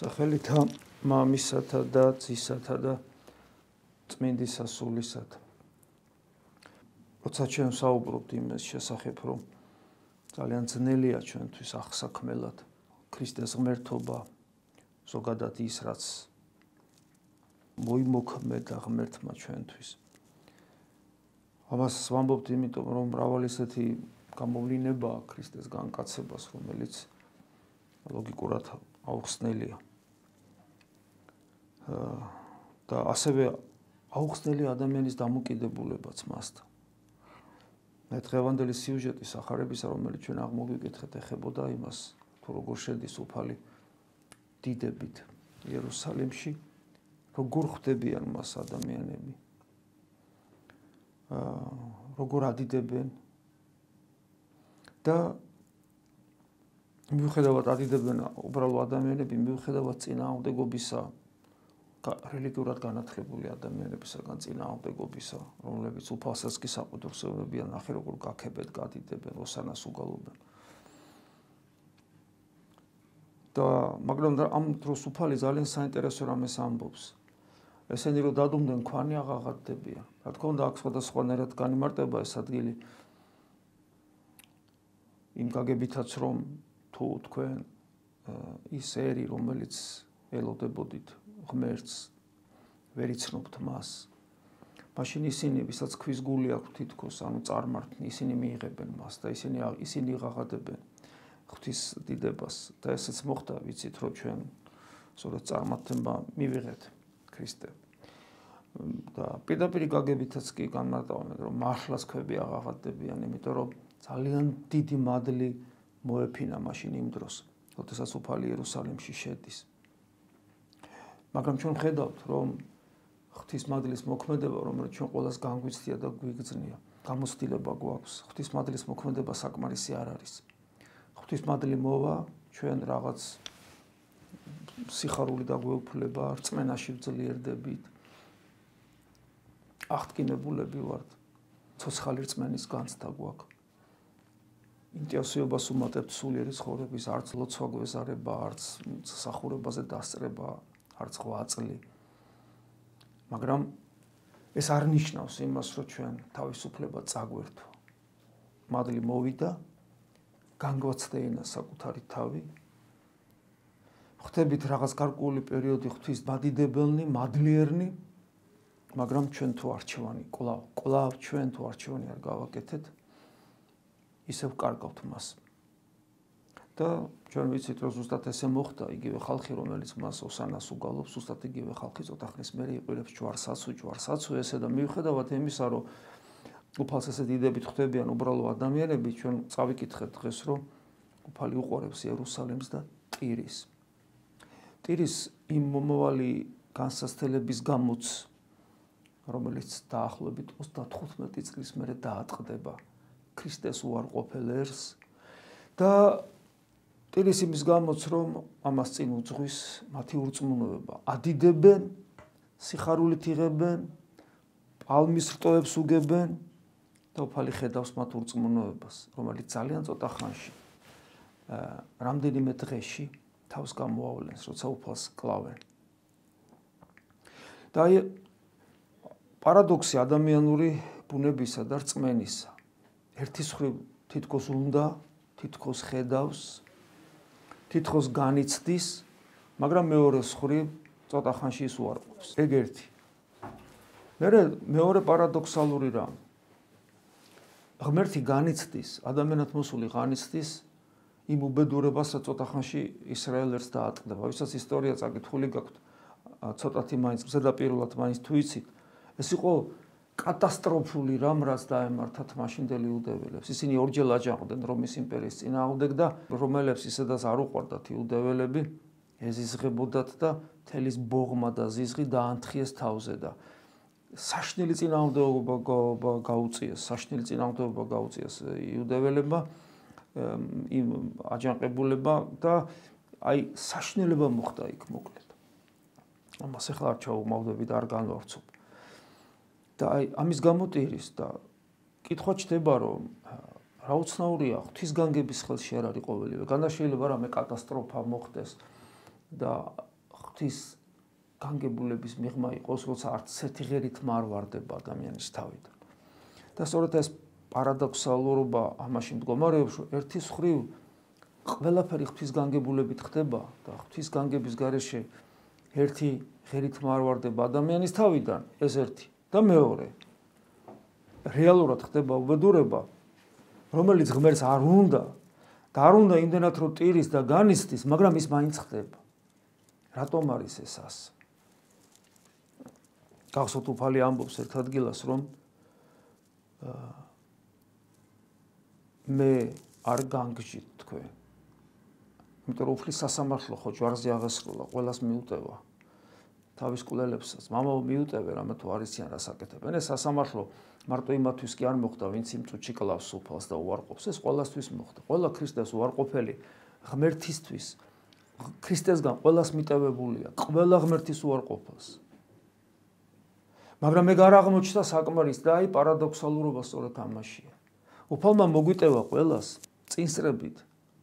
სახელითა მამისათა და ძისათა და წმინდისა სულისათა. როცა ჩვენ საუბრობთ იმის შესახებ, რომ ძალიან ძნელია ჩვენთვის ახსაქმელად ქრისტეს ღმერთობა, ზოგადად ის რაც მოიმოქმედა ღმერთმა ჩვენთვის. ამას ვამბობთ იმიტომ, რომ მრავალი ესეთი გამოვლინებაა ქრისტეს განკაცებას, რომელიც ლოგიკურად აუხსნელია. და ასევე აუხსნელი ადამიანის დამოკიდებულებაც მასთან. მე დღევანდელი სიუჟეტის ახარებისა, რომელიც ჩვენ აღმოგვიკითხეთ, ეხებოდა იმას, თუ როგორ შედის უფალი დიდებით იერუსალიმში, როგორ ხვდებიან მას ადამიანები. აა როგორ ადიდებენ და მიუხედავად ადიდებენ უბრალო ადამიანები მიუხედავად წინააღმდეგობისა რელიგიურად განათლებული ადამიანებისგან წინააღმდეგობისა რომლებიც უფალსაც კი საყუდრს ეუბნებიან ახე როგორ გაქებეთ გადიდებენ ოსანას უგალობენ. და მაგრამ ამ დროს უფალი ძალიან საინტერესო რამეს ამბობს ესენი რომ დადუმდნენ ქვანი აღაღადებიან რა თქმა უნდა აქ სხვადასხვანაირად განიმარტება ეს ადგილი. იმ გაგებითაც რომ თუ თქვენ ის ერი რომელიც ელოდებოდით ღმერთს ვერ იცნობთ მას. მაშინ ისინი ვისაც ქვის გული აქვს თითქოს ანუ წარმართნი ისინი მიიღებენ მას და ისინი ისინი ღაღადებენ ღვთის დიდებას. და ესეც მოხდა ვიცით რომ ჩვენ სწორედ წარმართება მივიღეთ ქრისტე. და პირდაპირ გაგებითაც კი განმარტავენ რომ მართლაც ქვები აღაღადებიან იმიტომ რომ ძალიან დიდი მადლი მოეფინა მაშინ იმ დროს, როდესაც უფალი იერუსალიმში შედის. მაგრამ ჩვენ ხედავთ, რომ ღვთის მადლის მოქმედება, რომელიც ჩვენ ყოველას განგვიცდია და გვიგზნია, გამოცდილება გვაქვს. ღვთის მადლის მოქმედება საკმარისი არ არის. ღვთის მადლი მოვა ჩვენ რაღაც სიხარული და გვეუფლება, რწმენაში ძლიერდებით. აღტკინებულები ვართ. ცოცხალი რწმენის განცდა გვაქვს. ინტენსივობას უმატებთ სულიერი ცხოვრების არც ლოცვა გვეზარება, არც სახურებაზე დასწრება, არც 8 წელი. მაგრამ ეს არ ნიშნავს იმას, რომ ჩვენ თავისუფლება წაგვერთო. მადლი მოვიდა, განგვაცდეინა საკუთარი თავი. ხვდებით რაღაც გარკვეული პერიოდი ღვთის ბადიდებელნი, მადლიერნი, მაგრამ ჩვენ თუ არჩევანი კვლავ, კვლავ ჩვენ თუ არჩევანი არ გავაკეთეთ, ისევ კარგავთ მას. და ჩვენ ვიცით რომ ზუსტად ესე მოხდა, იგივე ხალხი რომელიც მას ოსანას უგალობს, ზუსტად იგივე ხალხი ცოტა ხნის მერე იყვილებს ჯვარსაცუ, ჯვარსაცუ ესე და მიუხედავად იმისა რომ უფალს ესე დიდებით ხვდებიან უბრალო ადამიანები, ჩვენ წავიკითხეთ დღეს რომ უფალი უყურებს იერუსალიმს და ტირის. ტირის იმ მომავალი განსასწრების გამოც რომელიც დაახლოებით 35 წლის მერე დაატყდება ქრისტეს უარყოფელ ერს და ტირის იმის გამოც რომ ამას წინ უძღვის მათი ურწმუნოება. ადიდებენ სიხარულით იღებენ პალმის რტოებს უგებენ და უფალი ხედავს მათ ურწმუნოებას რომელიც ძალიან ცოტა ხანში რამდენიმე დღეში თავს გამოავლენს როცა უფალს კლავენ. და აი პარადოქსი ადამიანური ბუნებისა და რწმენისა. ერთის ხრი თითქოს უნდა, თითქოს ხედავს, თითქოს განიცდის, მაგრამ მეორეს ხრი ცოტა ხანში ის უარყოფს. ეგ ერთი. მეორე მეორე პარადოქსალური რამ. ღმერთი განიცდის, ადამიანად მოსული განიცდის იმ უბედურებას, რომ ცოტა ხანში ისრაელერს დაატყდება. ვისაც ისტორია წაკითხული გაქვთ, ცოტათი მაინც ზედაპირულად მაინც თუ იცით, ეს იყო კატასტროფული რამ რაც დაემართათ მაშინდელი იუდეველებს. ისინი ორჯერ აჯანყდნენ რომის იმპერიის წინააღმდეგ და რომელებს ისედაც არ უყვარდათ იუდეველები, ეზიზღებოდათ და თელის ბოღმა და ზიზღი დაანთხიეს თავზე და საშნელი წინააღმდეგობა გაუწიეს, საშნელი წინააღმდეგობა გაუწიეს იუდეველებმა იმ აჯანყებულება და აი საშნელება მოხდა იქ მოკლედ. ამას ახლა არ ჩაუმავდებით არ განვავრცობ. და აი ამის გამო ტირის და კითხვა ჩდება რომ რა უცნაურია ღვთის განგების ხელში არ არის ყოველივე. განდა შეიძლება რამე კატასტროფა მოხდეს და ღვთის განგებულების მიღმა იყოს, როცა არც ერთი ღერით მარ ვარდება ადამიანის თავიდან. და სწორედ ეს პარადოქსალურობა ამაში მდგომარეობს, რომ ერთის ხრივ ყველაფერი ღვთის განგებულებით ხდება და ღვთის განგების გარეშე ერთი ღერით მარ ვარდება ადამიანის თავიდან, ეს ერთი და მეორე რეალურად ხდება უბედურება, რომელიც ღმერთს არ უნდა და არ უნდა იმდენად რომ ტირის და განიცდის, მაგრამ ის მაინც ხდება. რატომ არის ეს ასე? გახსოვთ უფალი ამბობს ერთ ადგილას რომ მე არ განგჯით თქვენ. იმიტომ რომ უფლის სასამართლო ხო ჯვარზე აღესრულა, ყოველას მიუტევა. თავის კვლელებსაც. მამაო მიუტევენ რამე თუ არიციან რას აკეთებენ. ეს სასამართლო მარტო იმათვის კი არ მოხდა ვინც იმ წუთში კლავს უფალს და უარყოფს. ეს ყველასთვის მოხდა. ყველა ქრისტეს უარყოფელი ღმერთისთვის ქრისტესგან ყველას მიტევებულია. ყველა ღმერთის უარყოფელს მაგრამ ეგ არ აღმოჩნდა საკმარის და აი პარადოქსალურობა სწორედ ამაშია. უფალმა მოგვიტევა ყველას წინსწრებით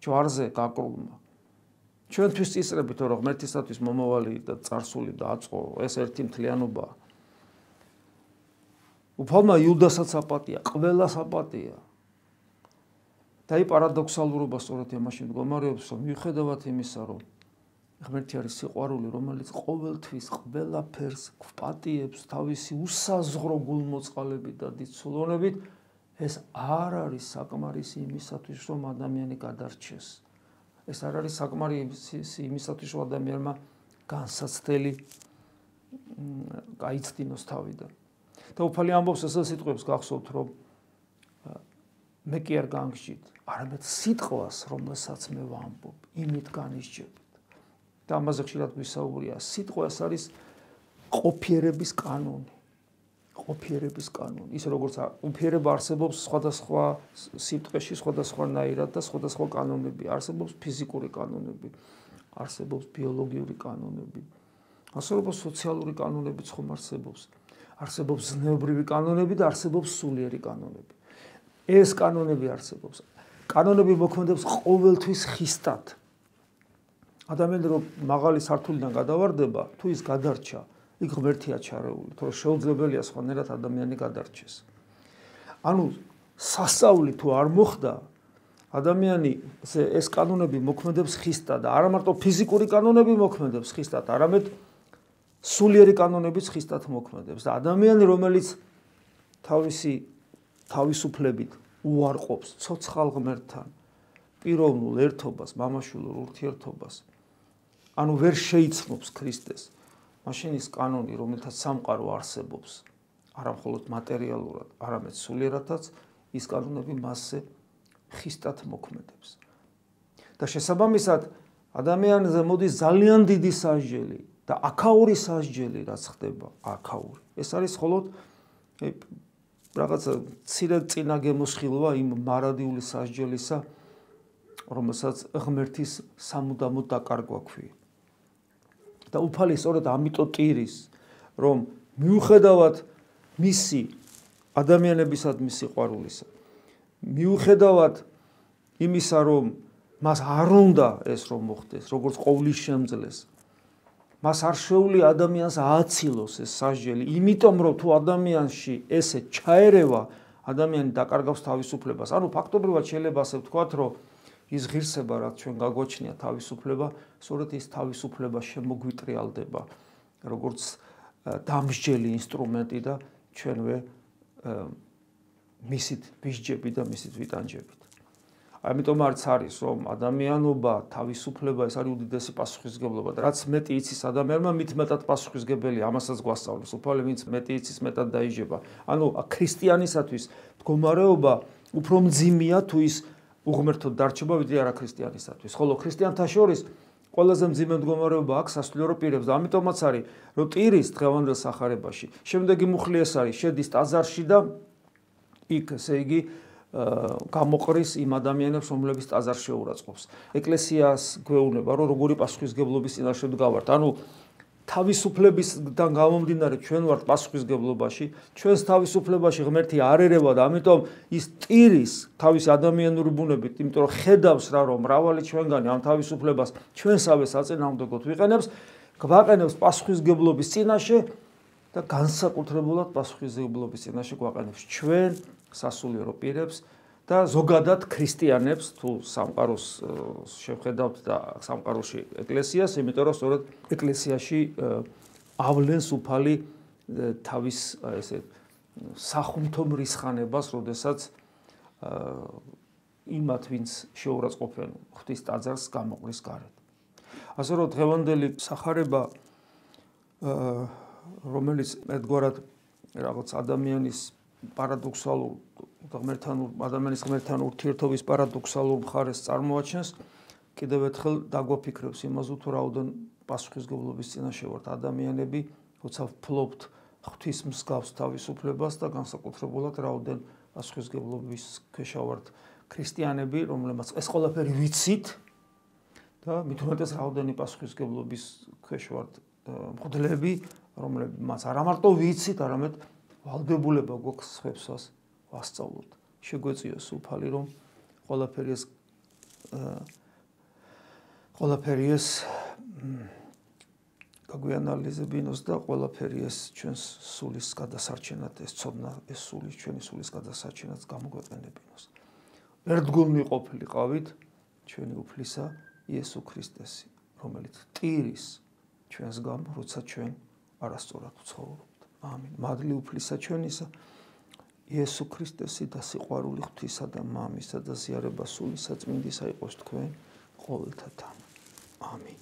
ჯვარზე გაკრულმა. ჩვენთვის წისწრები თუ რომ ერთისათვის მომავალი და царსული და აწყო ეს ერთი მთლიანობაა. უფალმა იუდასაც აპატია, ყველას აპატია. და ი პარადოქსალურობა სწორედ ამაში მდგომარეობს, რომ მიუხედავად იმისა, რომ ღმერთი არის სიყვარული, რომელიც ყოველთვის ყველაფერს გვპატიებს თავისი უსაზღრო გულმოწყალებით და დიცულონებით, ეს არ არის საკმარისი იმისათვის, რომ ადამიანი გადარჩეს. ეს არ არის საკმარისი იმისათვის, რომ ადამიანმა განსაცდელი გაიცდინოს თავიდან. და უფალი ამბობს ესე სიტყვებს გახსოვთ, რომ მე კი არ განგშით, არამედ სიტყვას, რომელსაც მე ვამბობ, იმით განისჯები. და ამაზე ხშირად გვისაუბრია. სიტყვა ეს არის ყოფიერების კანონი. ყოფიერების კანონი. ის როგორც ყოფიერება არსებობს სხვადასხვა სიტყვაში, სხვადასხვანაირად და სხვადასხვა კანონები. არსებობს ფიზიკური კანონები, არსებობს ბიოლოგიური კანონები. არსებობს სოციალური კანონები, ხომ არსებობს. არსებობს ზნეობრივი კანონები და არსებობს სულიერი კანონები. ეს კანონები არსებობს. კანონები მოქმედებს ყოველთვის ხისტად. ადამიანი რომ მაღალი სართულიდან გადავარდება, თუ ის გადარჩა, იქ ღმერთია ჩარეული, თორე შეუძლებელია სხვანაირად ადამიანი გადარჩეს. ანუ სასწაული თუ არ მოხდა, ადამიანი ეს კანონები მოქმედებს ხისტად და არა მარტო ფიზიკური კანონები მოქმედებს ხისტად, არამედ სულიერი კანონებიც ხისტად მოქმედებს და ადამიანი რომელიც თავისი თავისუფლებით უარყოფს ცოცხალ ღმერთთან პიროვნულ ერთობას, მამაშვილურ ურთიერთობას, ანუ ვერ შეიცნობს ქრისტეს. მაშინ ის კანონი, რომელთაც სამყარო არსებობს, არა მხოლოდ მატერიალურად, არამედ სულიერადაც, ის კანონები მასზე ხისტად მოქმედებს. და შესაბამისად, ადამიანზე მოდის ძალიან დიდი სასჯელი და აქაური სასჯელი, რაც ხდება, აქაური. ეს არის მხოლოდ რაღაცა ცირე წინა გემოსხილვა იმ მარადიული სასჯელისა, რომელსაც ღმერთის სამუდამო დაკარგვა ქვია. და უფალი სწორედ ამიტომ ტირის რომ მიუხედავად მისი ადამიანებისადმი სიყვარულისა მიუხედავად იმისა რომ მას არ უნდა ეს რომ მოხდეს როგორც ყოვლის შემძლეს მას არ შეუძლია ადამიანს ააცილოს ეს სასჯელი. იმიტომ რომ თუ ადამიანში ესე ჩაერევა ადამიანი დაკარგავს თავისუფლებას. ანუ ფაქტობრივად შეიძლება ასე ვთქვათ რომ ის ღირსება რაც ჩვენ გაგვაჩნია თავისუფლება, სწორედ ის თავისუფლება შემოგვიტრიალდება როგორც დამსჯელი ინსტრუმენტი და ჩვენვე მისით ვისჯები და მისით ვიტანჯებით. ამიტომ არც არის რომ ადამიანობა, თავისუფლება ეს არის უდიდესი პასუხისგებლობა და რაც მეტი იცის ადამიანმა, მით მეტად პასუხისგებელი ამასაც გვასწავლის. უფალი ვინც მეტი იცის, მეტად დაიჯება. ანუ ქრისტიანისათვის მდგომარეობა უფრო მძიმეა თუ ის უღმერთოდ დარჩება ვიდრე არა ქრისტიანისათვის. ხოლო ქრისტიანთა შორის ყველაზე მძიმე მდგომარეობა აქვს სასულიერო პირებს ამიტომაც არის რომ ტირის დღევანდელ სახარებაში შემდეგი მუხლი ეს არის შედის ტაზარში და იქ ესე იგი გამოყრის იმ ადამიანებს რომლებიც ტაზარში შეურაცხყოფს. ეკლესიას გვეუბნება რომ როგორი პასუხისგებლობის წინაშე დგავართ. ანუ თავისუფლებისგან გამომდინარე ჩვენ ვართ პასუხისგებლობაში, ჩვენს თავისუფლებაში ღმერთი არ ერევა და ამიტომ ის ტირის თავის ადამიანური ბუნებით, იმიტომ რომ ხედავს რა რომ მრავალი ჩვენგანი ამ თავისუფლებას ჩვენსავე საწინააღმდეგოდ ვიყენებს, გვაყენებს პასუხისგებლობის წინაშე და განსაკუთრებულად პასუხისგებლობის წინაშე გვაყენებს ჩვენ სასულიერო პირებს და ზოგადად ქრისტიანებს თუ სამყაროს შევხედავთ და სამყაროში ეკლესიას, იმიტომ რომ სწორედ ეკლესიაში ავლენს უფალი თავის ესე სახუმთომ რისხანებას, როდესაც იმათ, ვინც შეურაცხყოფენ ღვთის ტაძარს გამოყრის გარეთ. ასე რომ დღევანდელი сахарება რომელიც ერთგვარად რაღაც ადამიანის პარადოქსალურ ღმერთანურ ადამიანის ღმერთთან ურთიერთობის პარადოქსალურ მხარეს წარმოაჩენს კიდევ ერთხელ დაგვაფიქრებს იმაზე თუ რაოდენ პასუხისგებლობის წინაშე ვართ ადამიანები როცა ვფლობთ ღვთის მსგავს თავისუფლებას და განსაკუთრებულად რაოდენ პასუხისგებლობის ქვეშა ვართ ქრისტიანები რომლებმაც ეს ყველაფერი ვიცით და მით უმეტეს რაოდენი პასუხისგებლობის ქვეშ ვართ მღვდლები რომლებმაც არა მარტო ვიცით არამედ ვალდებულება გვაქვს ხებსას ვასწავლოთ შეგვეციოს უფალი რომ ყველაფერი ეს ყველაფერი ეს გაგვიანალიზებინოს და ყველაფერი ეს ჩვენს სულის გადასარჩენად ეს ცოდნა ეს სული ჩვენი სულის გადასარჩენად გამოგვეყენებინოს ერთგულნი ყოფილიყავით ჩვენი უფლისა იესო ქრისტესი, რომელიც ტირის ჩვენს გამ, როცა ჩვენ არასწორად ვცხოვრობთ. ამინ. მადლი უფლისა ჩვენისა იესო ქრისტესი და სიყვარული ღვთისა და მამისა და ზიარება სული საწმინდისა იყოს თქვენ ყოველთა თან. ამინ.